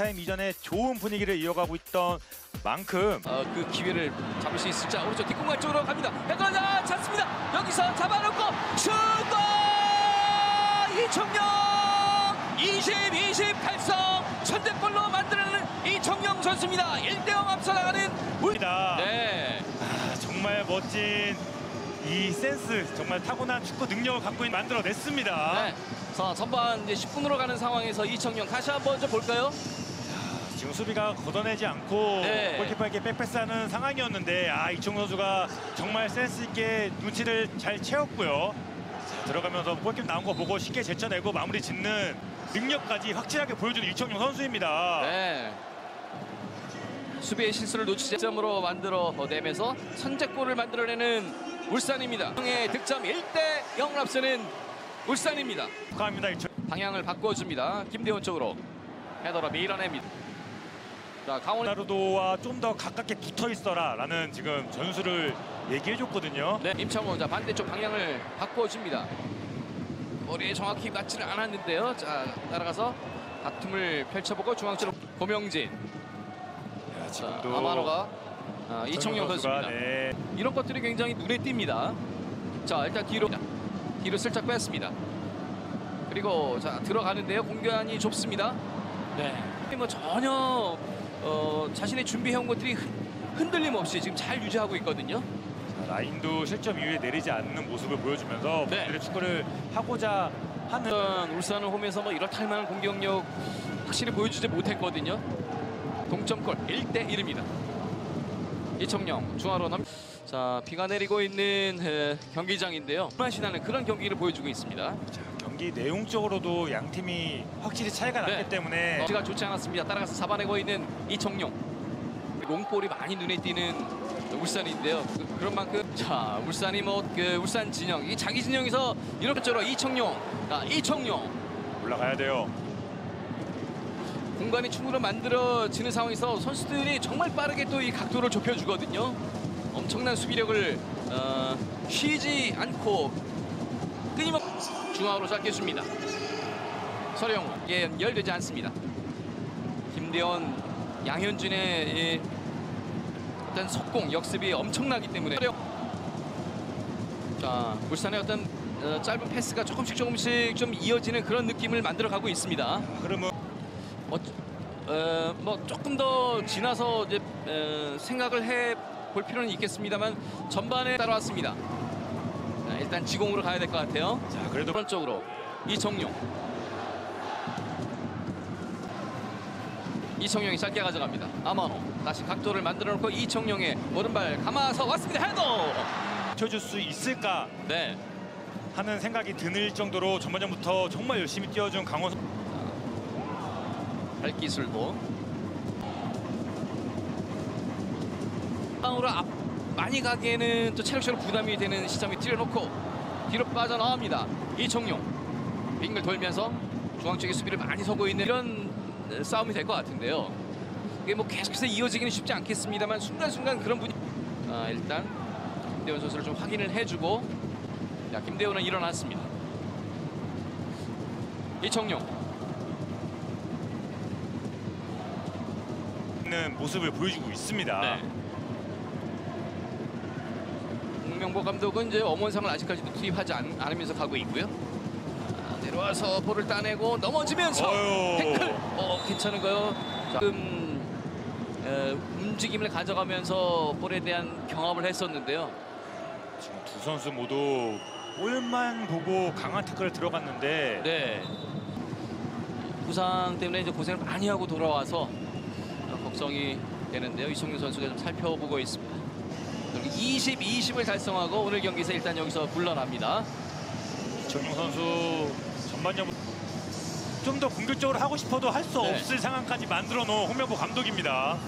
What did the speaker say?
타임 이전에 좋은 분위기를 이어가고 있던 만큼 어, 그 기회를 잡을 수 있을지 오른쪽 뒷공간 쪽으로 갑니다. 헤드라자 찾습니다. 여기서 잡아놓고 슈터 이청용 20, 28성 선제골로 만들어내는 이청용 선수입니다. 1대0 앞서 나가는 울. 입니다. 네. 아, 정말 멋진 이 센스, 정말 타고난 축구 능력을 갖고 있는 만들어냈습니다. 네. 자 전반 이제 10분으로 가는 상황에서 이청용 다시 한번 좀 볼까요? 지금 수비가 걷어내지 않고 네. 골키퍼에게 백패스하는 상황이었는데 아 이청 선수가 정말 센스 있게 눈치를 잘 채웠고요. 자, 들어가면서 골키퍼 나온 거 보고 쉽게 제쳐내고 마무리 짓는 능력까지 확실하게 보여주는 이청용 선수입니다. 네. 수비의 실수를 놓치지 점으로 만들어 내면서 선제골을 만들어내는 울산입니다. 의 득점 1대 0 앞서는 울산입니다. 축하합니다 이청. 방향을 바꿔줍니다. 김대훈 쪽으로 헤더로 밀어냅니다. 자 강원 나루도와 좀 더 가깝게 붙어 있어라라는 지금 전술을 얘기해 줬거든요. 네, 임창원 자 반대쪽 방향을 바꿔줍니다. 머리에 정확히 맞지는 않았는데요. 자 따라가서 다툼을 펼쳐보고 중앙쪽으로 고명진. 야, 자, 지금도 아마노가 아, 이청용 선수입니다. 네. 이런 것들이 굉장히 눈에 띈니다. 자 일단 뒤로 뒤로 슬쩍 뺐습니다. 그리고 자 들어가는데요. 공간이 좁습니다. 네. 뭐 전혀 어, 자신의 준비해온 것들이 흔- 흔들림 없이 지금 잘 유지하고 있거든요. 자, 라인도 실점 이후에 내리지 않는 모습을 보여주면서 네. 본인의 축구를 하고자 하는 울산을 홈에서 뭐 이렇다 할 만한 공격력 확실히 보여주지 못했거든요. 동점골 1대 1입니다. 이청용 중앙으로 넘. 자 비가 내리고 있는 에, 경기장인데요. 나는 그런 경기를 보여주고 있습니다. 자, 경기 내용적으로도 양 팀이 확실히 차이가 났기 네. 때문에 지가 좋지 않았습니다. 따라가서 잡아내고 있는 이청용. 롱볼이 많이 눈에 띄는 울산인데요. 그, 런 만큼 자 울산이 뭐 그 울산 진영 이 자기 진영에서 이렇게 저러 이청용. 자 이청용. 올라가야 돼요. 공간이 충분히 만들어지는 상황에서 선수들이 정말 빠르게 또 이 각도를 좁혀주거든요. 엄청난 수비력을 어, 쉬지 않고 끊임없이 중앙으로. 서령우 이게 연결되지 않습니다. 김대원, 양현준의 이 어떤 속공, 역습이 엄청나기 때문에. 자 울산의 어떤 어, 짧은 패스가 조금씩 조금씩 좀 이어지는 그런 느낌을 만들어가고 있습니다. 흐름은 어, 어, 뭐 조금 더 지나서 이제 어, 생각을 해 볼 필요는 있겠습니다만 전반에 따라왔습니다. 자, 일단 지공으로 가야 될 것 같아요. 자 그래도 오른쪽으로 이청용. 이청용이 짧게 가져갑니다. 아마노 다시 각도를 만들어 놓고 이청용의 오른발 감아서 왔습니다. 헤더. 쳐줄 수 있을까 네. 하는 생각이 드는 정도로 전반전부터 정말 열심히 뛰어준 강원 선- 발기술도 땅으로 앞 많이 가기에는 또 체력적으로 부담이 되는 시점이 찌려놓고 뒤로 빠져나옵니다. 이청용 빙글 돌면서 중앙 쪽에 수비를 많이 서고 있는 이런 어, 싸움이 될 것 같은데요. 이게 뭐 계속해서 이어지기는 쉽지 않겠습니다만 순간순간 그런 분위 아, 일단 김대원 선수를 좀 확인을 해주고 자, 김대원은 일어났습니다. 이청용 있는 모습을 보여주고 있습니다. 네. 홍명보 감독은 이제 엄원상을 아직까지도 투입하지 않, 않으면서 가고 있고요. 아, 내려와서 볼을 따내고 넘어지면서. 태클. 어 괜찮은가요? 자, 지금 에, 움직임을 가져가면서 볼에 대한 경합을 했었는데요. 지금 두 선수 모두 볼만 보고 강한 태클을 들어갔는데 네. 부상 때문에 이제 고생을 많이 하고 돌아와서 어, 걱정이 되는데요. 이성윤 선수가 좀 살펴보고 있습니다. 그리고 20, 20을 달성하고 오늘 경기에서 일단 여기서 물러납니다. 정용 선수 전반전 좀 더 공격적으로 하고 싶어도 할수 네. 없을 상황까지 만들어 놓은 홍명보 감독입니다.